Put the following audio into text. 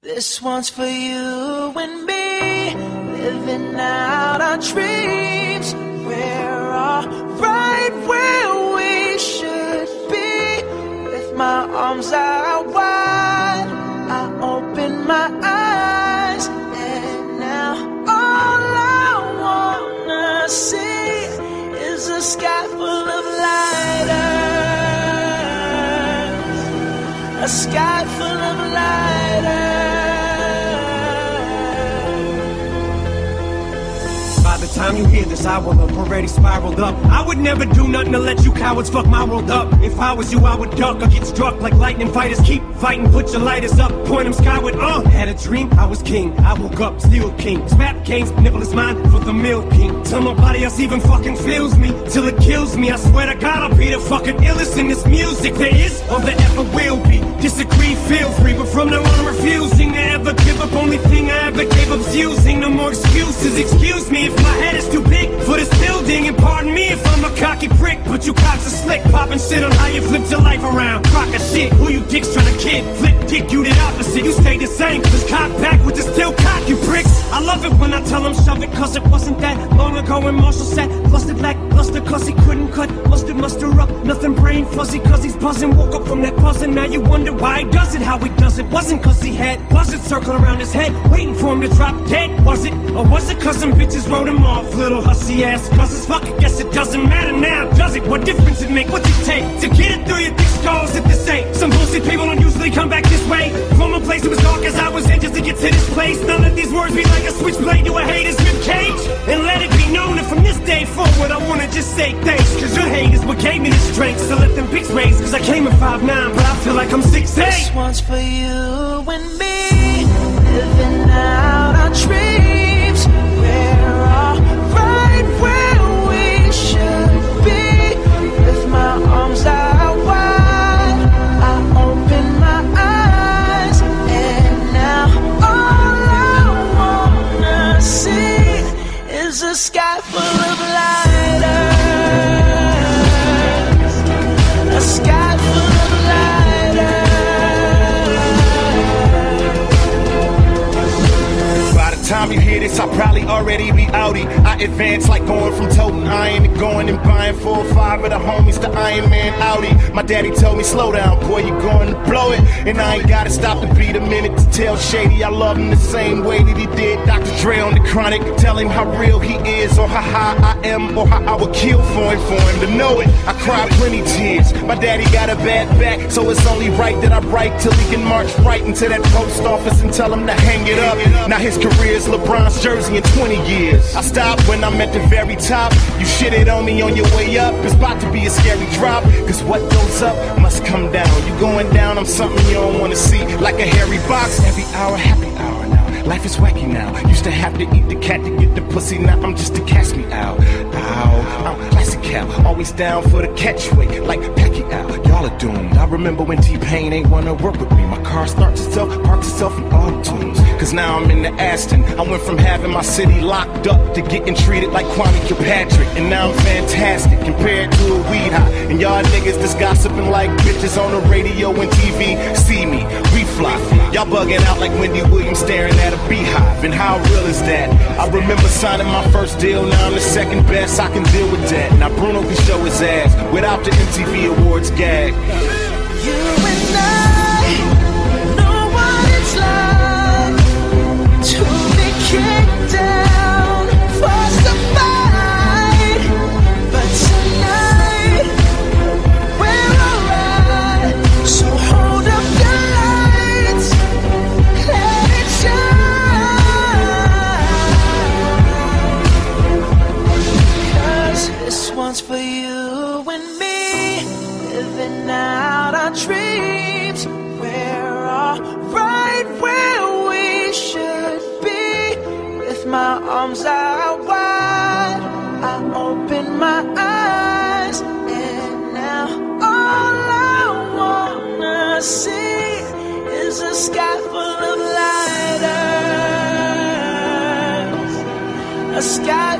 This one's for you and me, living out our dreams. We're all right where we should be, with my arms out wide. I open my eyes, and now all I wanna see is a sky full of lighters, a sky full of lighters. Time you hear this, I will have already spiraled up. I would never do nothing to let you cowards fuck my world up. If I was you, I would duck or get struck like lightning fighters. Keep fighting, put your lighters up, point them skyward. Uh, had a dream, I was king. I woke up, still king. Smack games, nipple is mine for the milk king. Till nobody else even fucking feels me, till it kills me. I swear to God, I'll be the fucking illest in this music there is or there ever will be. Disagree, feel free, but from now on, I'm refusing I ever gave up's using. No more excuses. Excuse me if my head is too big for this building, and pardon me if I'm a cocky prick. But you cops are slick, popping shit on how you flipped your life around. Crock of shit, who you dicks trying to kid? Flip dick, you did opposite. You stay the same, cause cock back with the still cock, you pricks. I love it when I tell them shove it, cause it wasn't that long ago when Marshall said, Flustered black, luster, cause he couldn't cut. Mustard, muster up, nothing brain fuzzy, cause he's buzzing. Woke up from that buzzing, now you wonder why he does it, how he does it. Wasn't cause he had buzzards circling around his head, waiting for him to drop dead, was it? Or was it cause some bitches wrote him off, little hussy ass cusses? Fuck, I guess it doesn't matter now, does it? What difference it make? What's it take to get it through your thick skulls if this ain't? Some bullshit people don't usually come back this way. From a place that was dark as I was in just to get to this place. Now let these words be like a switchblade Raise. Cause I came in 5'9, but I feel like I'm 6'8. This one's for you and me, living out our dreams. Already be outie. I advance like going from toting iron to going and buying four or five of the homies to Iron Man Audi. My daddy told me, slow down, boy, you're going to blow it. And I ain't gotta stop to beat a minute to tell Shady I love him the same way that he did Dr. Dre on the chronic. Tell him how real he is, or how high I am, or how I would kill for him, for him to know it. I cried plenty tears. My daddy got a bad back, so it's only right that I write till he can march right into that post office and tell him to hang it up. Now his career's LeBron's jersey in 20 years. I stopped when I'm at the very top. You shit it on me on your way up. It's about to be a scary drop. Cause what goes up must come down. You going down, I'm something you don't wanna see. Like a hairy box. Every hour, happy hour now. Life is wacky now. Used to have to eat the cat to get the pussy. Now I'm just to cast me out. Ow. I'm Always down for the catchway. Like Pacquiao. Y'all are doomed. I remember when T-Pain ain't wanna work with me. My car starts itself, parks itself in auto tunes. Cause now I'm in the Aston. I went from having my city locked up to getting treated like Kwame Kilpatrick. And now I'm fantastic compared to a weed high. And y'all niggas just gossiping like bitches on the radio and TV. See me, we fly. Y'all bugging out like Wendy Williams staring at a beehive. And how real is that? I remember signing my first deal. Now I'm the second best. I can deal with that. Now Bruno can show his ass without the MTV Awards gag. You and I arms out wide. I open my eyes, and now all I wanna see is a sky full of lighters, a sky